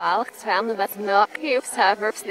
Alex found the best milk this suburbs